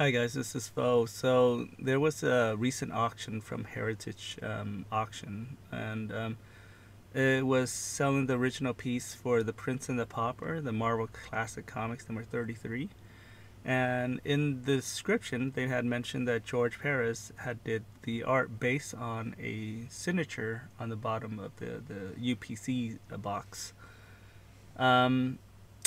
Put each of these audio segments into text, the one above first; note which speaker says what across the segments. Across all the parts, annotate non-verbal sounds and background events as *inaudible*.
Speaker 1: Hi guys, this is Fo. So there was a recent auction from Heritage um, Auction, and um, it was selling the original piece for The Prince and the Pauper, the Marvel Classic Comics number 33. And in the description, they had mentioned that George Perez had did the art based on a signature on the bottom of the, the UPC box. Um,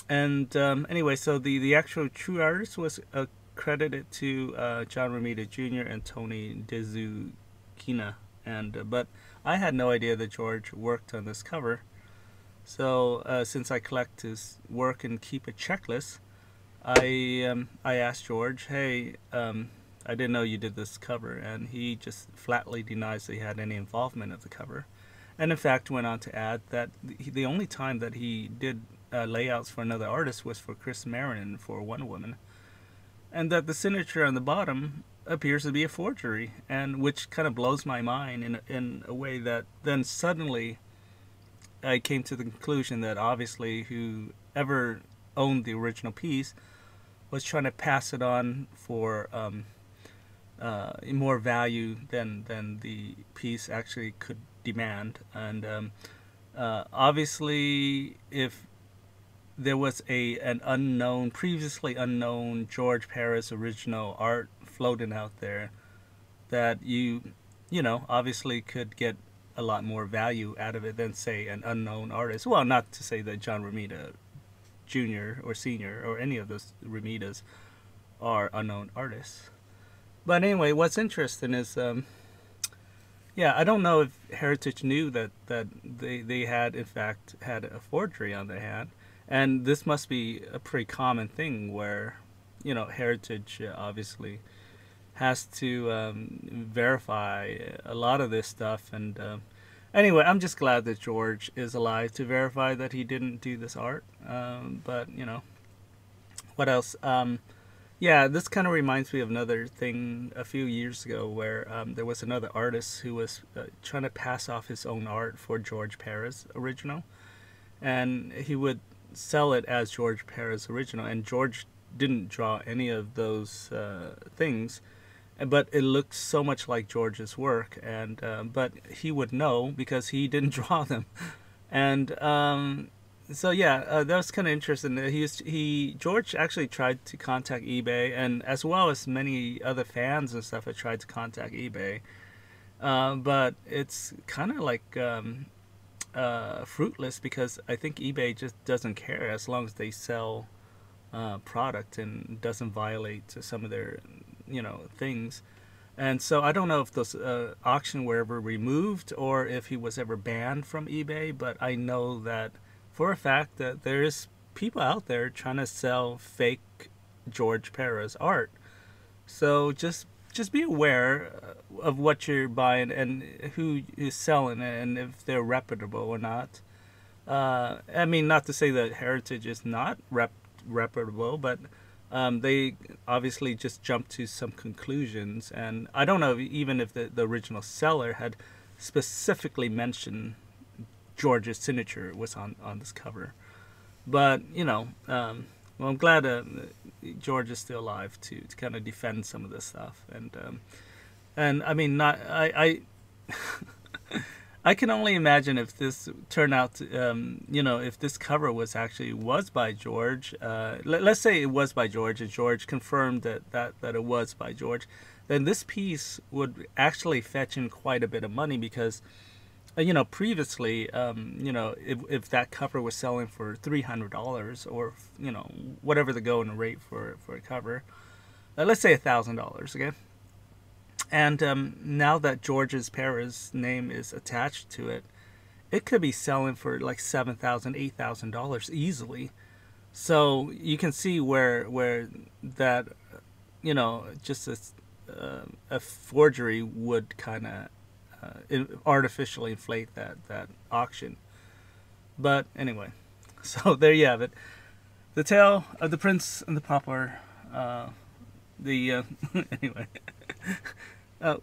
Speaker 1: and um, anyway, so the, the actual true artist was uh, credited to uh, John Romita Jr. and Tony DeZuniga. And uh, but I had no idea that George worked on this cover. So uh, since I collect his work and keep a checklist, I um, I asked George, hey, um, I didn't know you did this cover, and he just flatly denies that he had any involvement of the cover, and in fact went on to add that the only time that he did uh, layouts for another artist was for Chris Marrinan for Wonder Woman, and that the signature on the bottom appears to be a forgery, and which kind of blows my mind in in a way that then suddenly I came to the conclusion that obviously whoever owned the original piece was trying to pass it on for um, uh, more value than than the piece actually could demand. And um, uh, obviously, if there was a an unknown, previously unknown George Perez original art floating out there, that you, you know, obviously could get a lot more value out of it than say an unknown artist. Well, not to say that John Romita junior or senior or any of those Romitas are unknown artists. But anyway, what's interesting is, um, yeah, I don't know if Heritage knew that, that they, they had, in fact, had a forgery on their hand. And this must be a pretty common thing where, you know, Heritage uh, obviously has to um, verify a lot of this stuff. And uh, anyway, I'm just glad that George is alive to verify that he didn't do this art. Um, but you know, what else? Um, yeah, this kind of reminds me of another thing a few years ago where um, there was another artist who was uh, trying to pass off his own art for George Perez original, and he would sell it as George Perez original, and George didn't draw any of those uh, things but it looks so much like George's work, and uh, but he would know because he didn't *laughs* draw them, and um, so yeah, uh, that was kind of interesting. He was, he George actually tried to contact eBay, and as well as many other fans and stuff had tried to contact eBay, uh, but it's kind of like um, uh, fruitless because I think eBay just doesn't care as long as they sell uh, product and doesn't violate some of their you know things and so I don't know if those uh, auction were ever removed or if he was ever banned from eBay, but I know that for a fact that there's people out there trying to sell fake George Perez art. So just just be aware uh, of what you're buying and who is selling it and if they're reputable or not. Uh, I mean, not to say that Heritage is not rep- reputable, but um, they obviously just jumped to some conclusions. And I don't know even if the, the original seller had specifically mentioned George's signature was on, on this cover. But, you know, um, well, I'm glad uh, George is still alive to, to kind of defend some of this stuff. And, um, and I mean, not, I, I *laughs* I can only imagine if this turned out, to, um, you know, if this cover was actually was by George. Uh, let, us say it was by George, and George confirmed that, that that it was by George. Then this piece would actually fetch in quite a bit of money because, you know, previously, um, you know, if if that cover was selling for three hundred dollars or you know whatever the going rate for for a cover, uh, let's say a thousand dollars, okay and um, now that George's Perez name is attached to it, it could be selling for like seven thousand, eight thousand dollars easily. So you can see where where that, you know, just a, uh, a forgery would kind of uh, artificially inflate that that auction. But anyway, *laughs* so there you have it. The tale of the prince and the pauper. Uh, the uh, *laughs* anyway. *laughs* Uh,